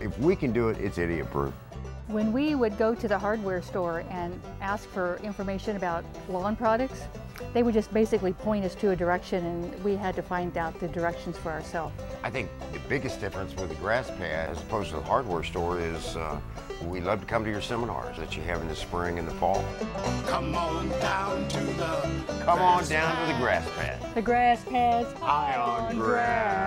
If we can do it, it's idiot proof. When we would go to the hardware store and ask for information about lawn products, they would just basically point us to a direction and we had to find out the directions for ourselves. I think the biggest difference with the grass pad as opposed to the hardware store is uh, we love to come to your seminars that you have in the spring and the fall. Come on down to the Come on down to the grass pad. The grass pads High on grass.